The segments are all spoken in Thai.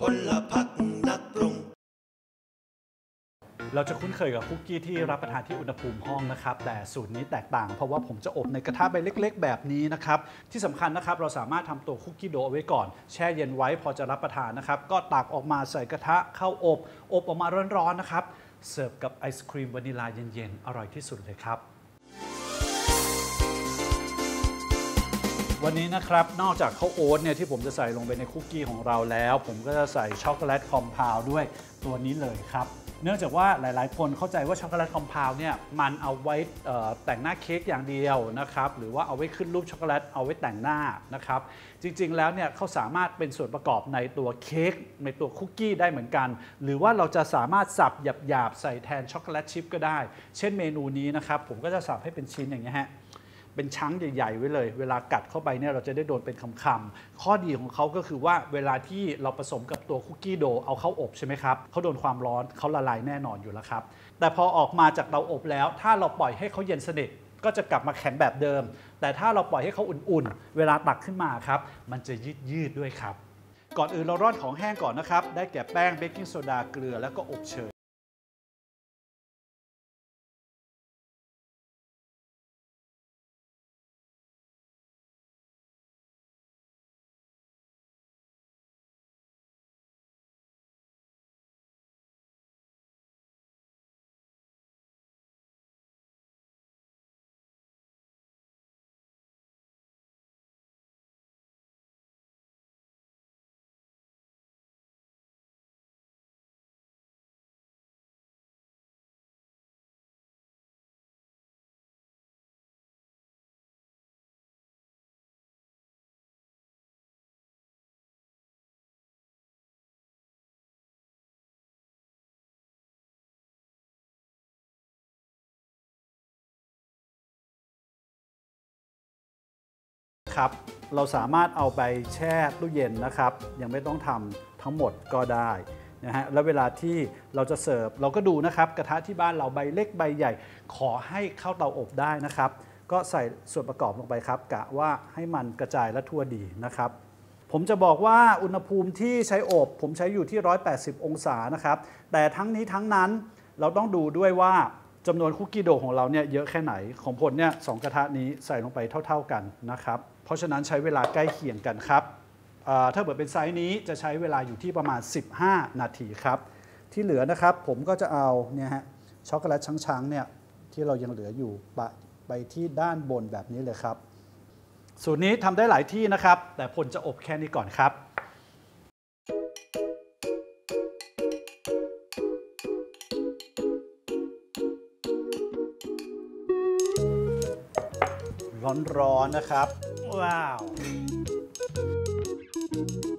พลพักนักปรุง เราจะคุ้นเคยกับคุกกี้ที่รับประทานที่อุณหภูมิห้องนะครับ แต่สูตรนี้แตกต่าง เพราะว่าผมจะอบในกระทะใบเล็ก ๆ แบบนี้นะครับ ที่สำคัญนะครับเราสามารถทำตัวคุกกี้โดเอาไว้ก่อน แช่เย็นไว้พอจะรับประทานนะครับ ก็ตักออกมาใส่กระทะเข้าอบ อบออกมาร้อนๆนะครับ เสิร์ฟกับไอศครีมวานิลาเย็นๆ อร่อยที่สุดเลยครับ วันนี้นะครับ นอกจากข้าวโอ๊ตเนี่ยที่ผมจะใส่ลงไปในคุกกี้ของเราแล้ว ผมก็จะใส่ช็อกโกแลต compound ด้วยตัวนี้เลยครับ เนื่องจากว่าหลายๆ คนเข้าใจว่าช็อกโกแลต compound เนี่ยมันเอาไว้แต่งหน้าเค้กอย่างเดียวนะครับหรือว่าเอาไว้ขึ้นรูปช็อกโกแลตเอาไว้แต่งหน้านะครับจริงๆแล้วเนี่ยเขาสามารถเป็นส่วนประกอบในตัวเค้กในตัวคุกกี้ได้เหมือนกัน หรือว่าเราจะสามารถสับหยาบๆใส่แทนช็อกโกแลตชิพก็ได้ เช่นเมนูนี้นะครับผมก็จะสับให้เป็นชิ้นอย่างเนี้ยฮะ เป็นชั้งใหญ่ๆไว้เลย เวลากัดเข้าไปเนี่ยเราจะได้โดนเป็นคำๆข้อดีของเขาก็คือว่าเวลาที่เราผสมกับตัวคุกกี้โดเอาเข้าอบใช่ไหมครับเขาโดนความร้อนเขาละลายแน่นอนอยู่แล้วครับ แต่พอออกมาจากเตาอบแล้ว ถ้าเราปล่อยให้เขาเย็นสนิทก็จะกลับมาแข็งแบบเดิม แต่ถ้าเราปล่อยให้เขาอุ่นๆ เวลาตักขึ้นมาครับ มันจะยืดยืดๆด้วยครับ ก่อนอื่นเราร่อนของแห้งก่อนนะครับ ได้แก่แป้งเบกกิ้งโซดาเกลือแล้วก็อบเชย ครับ เราสามารถเอาไปแช่ตู้เย็นนะครับ ยังไม่ต้องทำทั้งหมดก็ได้นะฮะแล้วเวลาที่เราจะเสิร์ฟเราก็ดูนะครับกระทะที่บ้านเราใบเล็กใบใหญ่ ขอให้เข้าเตาอบได้นะครับ ก็ใส่ส่วนประกอบลงไปครับ กะว่าให้มันกระจายและทั่วดีนะครับ ผมจะบอกว่าอุณหภูมิที่ใช้อบ ผมใช้อยู่ที่ 180 องศานะครับ แต่ทั้งนี้ทั้งนั้นเราต้องดูด้วยว่าจำนวนคุกกี้โดของเราเนี่ยเยอะแค่ไหนของผมเนี่ยสองกระทะนี้ใส่ลงไปเท่า ๆกันนะครับ เพราะฉะนั้นใช้เวลาใกล้เคียงกันครับถ้าเกิดเป็นไซส์นี้จะใช้เวลาอยู่ที่ประมาณ 15 นาทีครับ ที่เหลือนะครับผมก็จะเอาเนี่ยฮะช็อกโกแลต chunk ๆเนี่ยที่เรายังเหลืออยู่แปะไปที่ด้านบนแบบนี้เลยครับ สูตรนี้ทำได้หลายที่นะครับ แต่ผมจะอบแค่นี้ก่อนครับร้อนๆนะครับ ว้าว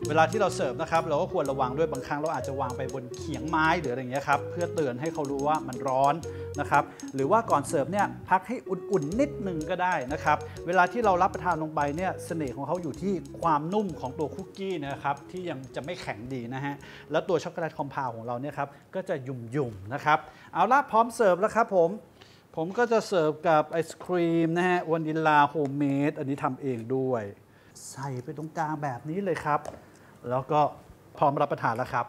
เวลาที่เราเสิร์ฟนะครับเราก็ควรระวังด้วยบางครั้งเราอาจจะวางไปบนเขียงไม้หรืออะไรอย่างเงี้ยครับเพื่อเตือนให้เขารู้ว่ามันร้อนนะครับหรือว่าก่อนเสิร์ฟเนี่ยพักให้อุ่นๆนิดนึงก็ได้นะครับเวลาที่เรารับประทานลงไปเนี่ยเสน่ห์ของเขาอยู่ที่ความนุ่มของตัวคุกกี้นะครับที่ยังจะไม่แข็งดีนะฮะแล้วตัวช็อกโกแลตคอมเพลของเราเนี่ยครับก็จะยุ่มๆนะครับเอาละพร้อมเสิร์ฟแล้วครับผม ผมก็จะเสิร์ฟกับไอศครีมนะฮะวานิลา homemade อันนี้ทำเองด้วย ใส่ไปตรงกลางแบบนี้เลยครับ แล้วก็พร้อมรับประทานแล้วครับ